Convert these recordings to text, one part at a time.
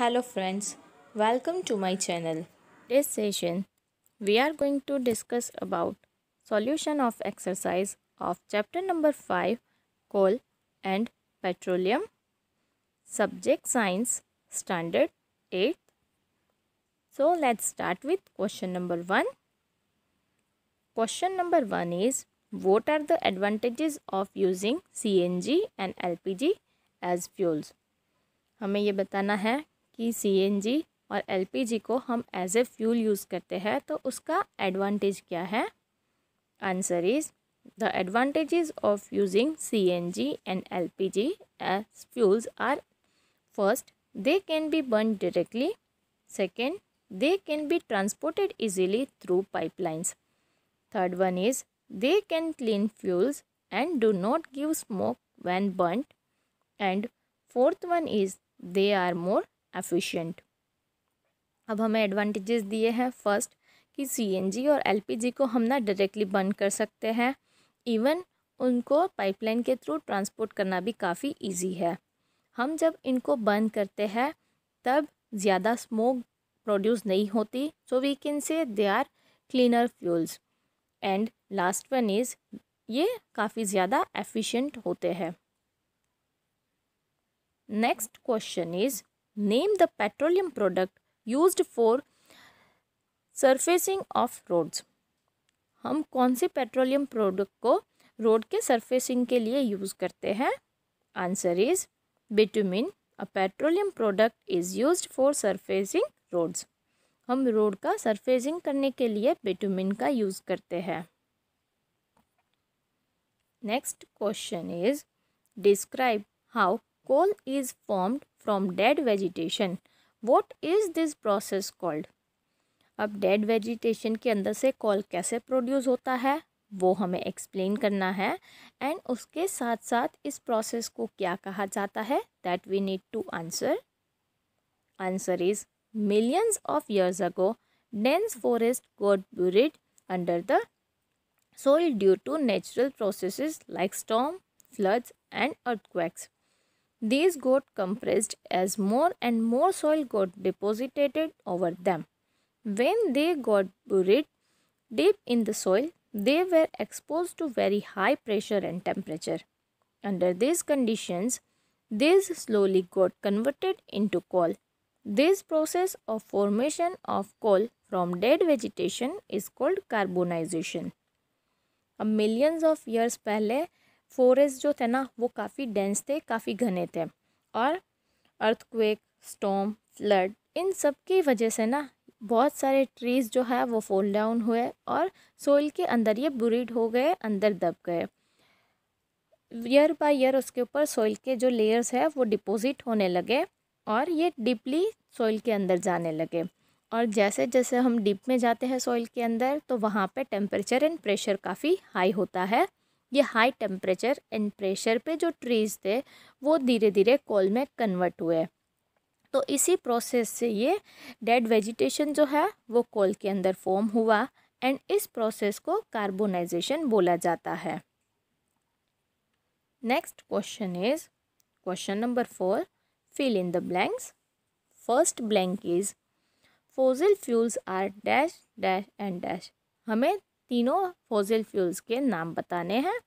Hello friends, welcome to my channel. This session we are going to discuss about solution of exercise of chapter number 5 coal and petroleum subject science standard 8 so let's start with question number 1 question number 1 is what are the advantages of using cng and lpg as fuels हमें ये बताना है कि CNG और LPG को हम as a fuel use करते हैं तो उसका एडवांटेज क्या है? Answer is the advantages of using C N G and L P G as fuels are first they can be burn directly second they can be transported easily through pipelines third one is they can clean fuels and do not give smoke when burn and fourth one is they are more efficient. अब हमें advantages दिए हैं। First कि CNG और LPG को हम ना directly burn कर सकते हैं। इवन उनको पाइपलाइन के थ्रू ट्रांसपोर्ट करना भी काफ़ी इजी है। हम जब इनको बर्न करते हैं, तब ज़्यादा स्मोक प्रोड्यूस नहीं होती। So we can say they are cleaner fuels and last one is ये काफ़ी ज़्यादा एफिशिएंट होते हैं। Next question is name the petroleum product used for surfacing of roads हम कौन से पेट्रोलियम प्रोडक्ट को रोड के सरफेसिंग के लिए यूज़ करते हैं? Answer is bitumen a petroleum product is use for surfacing roads हम रोड का सरफेसिंग करने के लिए बिटुमिन का यूज़ करते हैं। Next question is describe how coal is formed from dead vegetation. What is this process called? अब dead vegetation के अंदर से कॉल कैसे प्रोड्यूस होता है वो हमें एक्सप्लेन करना है एंड उसके साथ साथ इस प्रोसेस को क्या कहा जाता है that we need to answer answer is millions of years ago dense forest got buried under the soil due to natural processes like storm, floods and earthquakes. These got compressed as more and more soil got deposited over them. When they got buried deep in the soil, they were exposed to very high pressure and temperature. Under these conditions, these slowly got converted into coal. This process of formation of coal from dead vegetation is called carbonization. अब millions of years पहले forest जो थे ना, वो काफ़ी dense थे, काफ़ी घने थे। और अर्थक्वेक स्टॉम फ्लड इन सब की वजह से ना, बहुत सारे ट्रीज़ जो है, वो फोल डाउन हुए और सोइल के अंदर ये बुरीड हो गए, अंदर दब गए। ईयर बाय ईयर उसके ऊपर सोइल के जो लेयर्स है, वो डिपॉजिट होने लगे और ये डीपली सोइल के अंदर जाने लगे। और जैसे जैसे हम डीप में जाते हैं सोइल के अंदर तो वहाँ पे टेम्परेचर एंड प्रेशर काफ़ी हाई होता है। ये हाई टेम्परेचर एंड प्रेशर पे जो ट्रीज़ थे, वो धीरे धीरे कोल में कन्वर्ट हुए तो इसी प्रोसेस से ये डेड वेजिटेशन जो है, वो कोल के अंदर फॉर्म हुआ एंड इस प्रोसेस को कार्बोनाइजेशन बोला जाता है। Next question is question number four fill in the blanks first blank is fossil fuels are dash dash and dash हमें तीनों फॉजिल फ्यूल्स के नाम बताने हैं।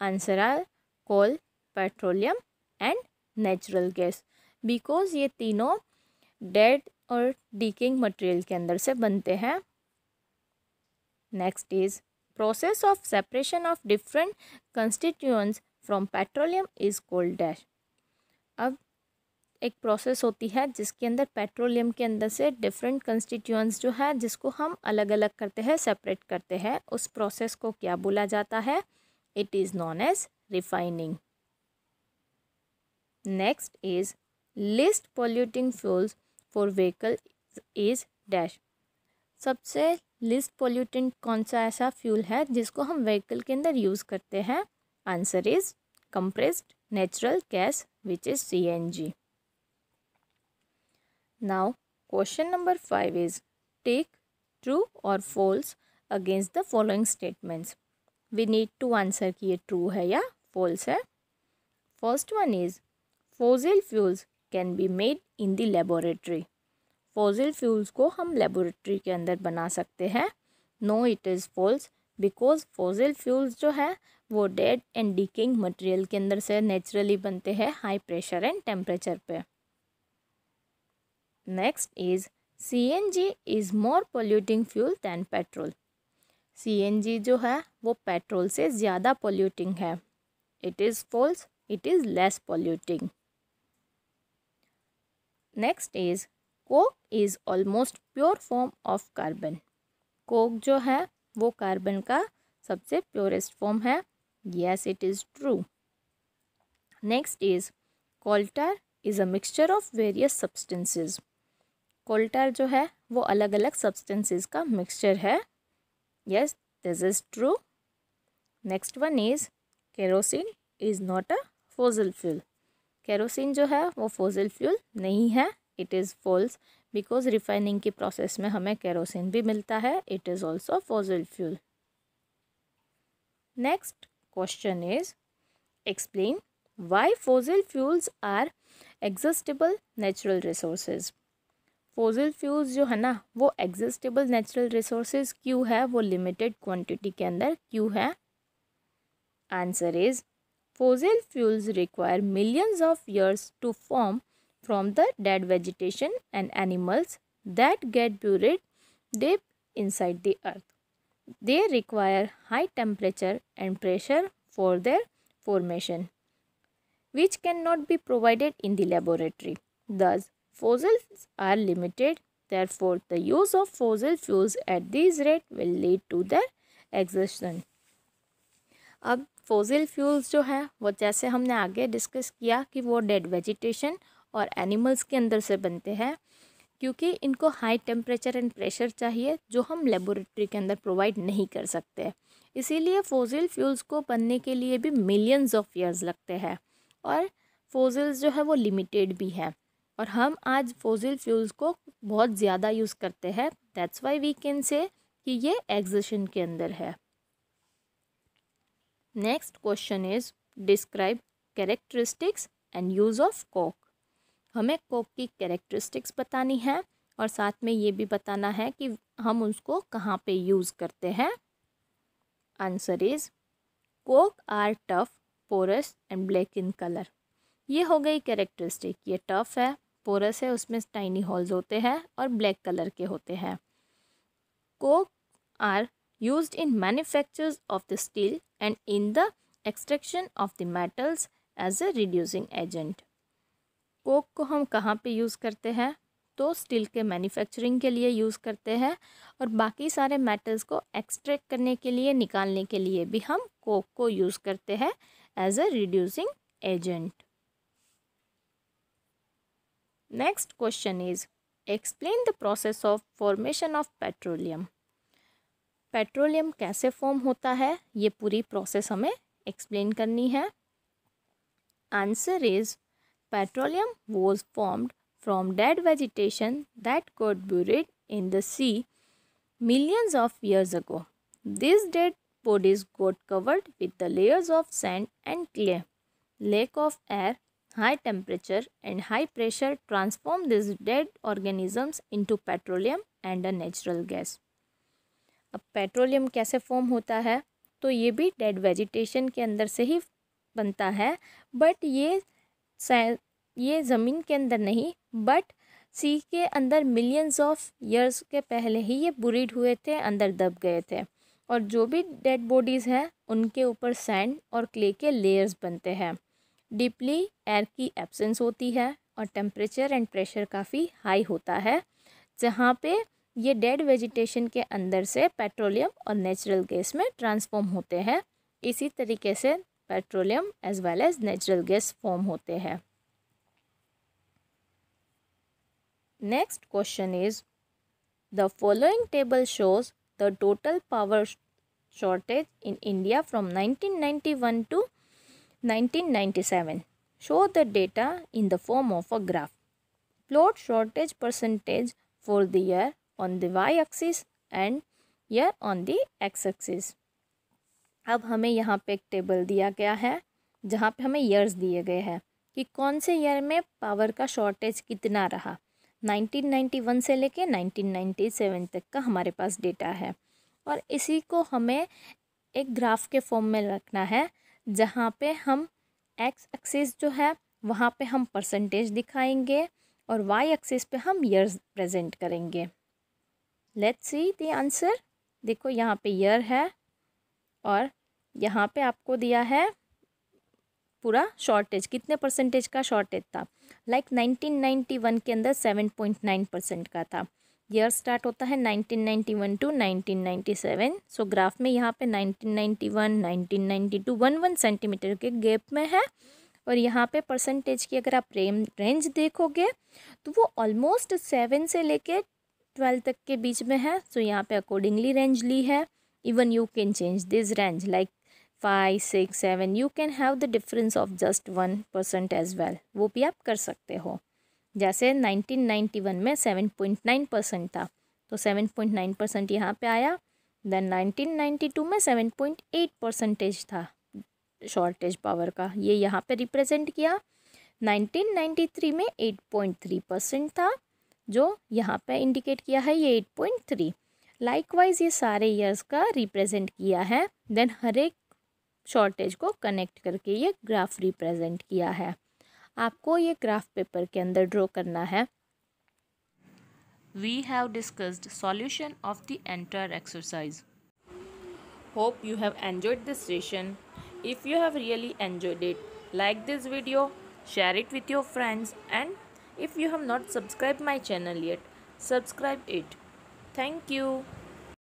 Answer are coal petroleum and natural gas because ये तीनों डेड और decaying material के अंदर से बनते हैं। Next is process of separation of different constituents from petroleum is called dash अब एक प्रोसेस होती है जिसके अंदर पेट्रोलियम के अंदर से डिफरेंट कंस्टिट्यूएंट्स जो है, जिसको हम अलग अलग करते हैं सेपरेट करते हैं, उस प्रोसेस को क्या बोला जाता है? It is known as refining next is least polluting fuels for vehicle is dash सबसे लिस्ट पोल्यूटेंट कौन सा ऐसा फ्यूल है जिसको हम व्हीकल के अंदर यूज़ करते हैं? Answer is compressed natural gas which is C N G Now, question number 5 is take true or false against the following statements. We need to answer कि ये true है या false है. First one is fossil fuels can be made in the laboratory fossil fuels को हम laboratory के अंदर बना सकते हैं no it is false because fossil fuels जो है वो डेड एंड डिकिंग मटेरियल के अंदर से नेचुरली बनते हैं हाई प्रेशर एंड टेम्परेचर पे next is C N G is more polluting fuel than petrol C N G जो है, वो पेट्रोल से ज़्यादा पोल्यूटिंग है. It is false it is less polluting next is coke is almost pure form of carbon coke जो है, वो carbon का सबसे प्योरेस्ट फॉर्म है. Yes it is true next is coal tar is a mixture of various substances coal tar जो है, वो अलग अलग सब्सटेंसेस का मिक्सचर है। Yes this is true next one is kerosene is not a fossil fuel kerosene जो है, वो फोजल फ्यूल नहीं है। It is false because refining की प्रोसेस में हमें केरोसिन भी मिलता है। It is also fossil fuel next question is explain why fossil fuels are exhaustible natural resources fossil fuels जो है ना, वो एग्जिस्टेबल नेचुरल रिसोर्स क्यों है? वो लिमिटेड क्वान्टिटी के अंदर क्यों है? Answer is fossil fuels require millions of years to form from the dead vegetation and animals that get buried deep inside the earth they require high temperature and pressure for their formation which can not be provided in the laboratory thus fossils are limited. Therefore, the use of fossil fuels at this rate will lead to their exhaustion. अब fossil fuels जो है वो जैसे हमने आगे discuss किया कि वो डेड वेजिटेशन और एनिमल्स के अंदर से बनते हैं क्योंकि इनको हाई टेम्परेचर एंड प्रेशर चाहिए जो हम लेबोरेटरी के अंदर प्रोवाइड नहीं कर सकते इसीलिए फोजिल फ्यूल्स को बनने के लिए भी मिलियंस ऑफ़ ईयर्स लगते हैं और फोजिल्स जो है वो लिमिटेड भी है और हम आज फोजिल फ्यूल्स को बहुत ज़्यादा यूज़ करते हैं। दैट्स वाई वी कैन से कि ये एग्जिशन के अंदर है। Next question is describe characteristics and use of coke हमें कोक की कैरेक्टरिस्टिक्स बतानी है और साथ में ये भी बताना है कि हम उसको कहाँ पे यूज़ करते हैं। Answer is coke are tough porous and black in colour ये हो गई कैरेक्टरिस्टिक ये टफ है। पोरस है, उसमें टाइनी हॉल्स होते हैं और ब्लैक कलर के होते हैं। Coke are use in manufactures of the steel and in the extraction of the metals as a reducing agent coke को हम कहाँ पे यूज़ करते हैं? तो स्टील के मैन्युफैक्चरिंग के लिए यूज़ करते हैं और बाकी सारे मेटल्स को एक्सट्रैक्ट करने के लिए, निकालने के लिए भी हम कोक को यूज़ करते हैं as a reducing agent next question is explain the process of formation of petroleum petroleum कैसे फॉर्म होता है ये पूरी प्रोसेस हमें एक्सप्लेन करनी है answer is Petroleum was formed from dead vegetation that got buried in the sea millions of years ago. These dead bodies got covered with the layers of sand and clay. Lack of air, high temperature and high pressure transform these dead organisms into petroleum and a natural gas. अब petroleum कैसे form होता है? तो ये भी dead vegetation के अंदर से ही बनता है बट ये ये ज़मीन के अंदर नहीं बट सी के अंदर मिलियंस ऑफ़ ईयर्स के पहले ही ये बुरीड हुए थे, अंदर दब गए थे। और जो भी डेड बॉडीज़ हैं, उनके ऊपर सैंड और क्ले के लेयर्स बनते हैं। डीपली एयर की एब्सेंस होती है और टेम्परेचर एंड प्रेशर काफ़ी हाई होता है, जहाँ पे ये डेड वेजिटेशन के अंदर से पेट्रोलियम और नेचुरल गैस में ट्रांसफॉर्म होते हैं। इसी तरीके से petroleum as well as natural gas form होते हैं। Next question is, the following table shows the total power shortage in India from 1991 to 1997 show the data in the form of a graph. Plot shortage percentage for the year on the y axis and year on the x axis अब हमें यहाँ पे एक table दिया गया है, जहाँ पे हमें ईयर्स दिए गए हैं कि कौन से ईयर में पावर का शॉर्टेज कितना रहा। 1991 से लेके 1997 तक का हमारे पास डेटा है। और इसी को हमें एक ग्राफ के फॉर्म में रखना है जहाँ पे हम एक्स एक्सिस जो है, वहाँ पे हम परसेंटेज दिखाएँगे और वाई एक्सिस पे हम ईयर्स प्रेजेंट करेंगे। लेट्स सी द आंसर देखो यहाँ पे ईयर है और यहाँ पे आपको दिया है पूरा शॉर्टेज कितने परसेंटेज का शॉर्टेज था? लाइक like 1991 के अंदर 7.9 परसेंट का था। ईयर स्टार्ट होता है 1991 टू 1997 सो ग्राफ में यहाँ पे 1991 1992 वन वन सेंटीमीटर के गैप में है. और यहाँ पे परसेंटेज की अगर आप रेम रेंज देखोगे तो वो ऑलमोस्ट सेवन से लेके ट्वेल्व तक के बीच में है. सो यहाँ पे अकॉर्डिंगली रेंज ली है. Even you can change this range like five six seven you can have the difference of just one percent as well वो भी आप कर सकते हो. जैसे नाइनटीन नाइन्टी वन में सेवन पॉइंट नाइन परसेंट था। तो सेवन पॉइंट नाइन परसेंट यहाँ पर आया देन नाइनटीन नाइन्टी टू में सेवन पॉइंट एट परसेंटेज था शॉर्टेज पावर का। ये यहाँ पे रिप्रेजेंट किया। नाइनटीन नाइन्टी थ्री में एट पॉइंट थ्री परसेंट था, जो यहाँ पे इंडिकेट किया है ये एट पॉइंट थ्री। लाइकवाइज ये सारे ईयर्स का रिप्रेजेंट किया है देन हर एक शॉर्टेज को कनेक्ट करके ये ग्राफ रिप्रेजेंट किया है। आपको ये ग्राफ पेपर के अंदर ड्रॉ करना है। We have discussed solution of the entire exercise hope you have enjoyed this session if you have really enjoyed it like this video share it with your friends and if you have not subscribed my channel yet subscribe it. Thank you.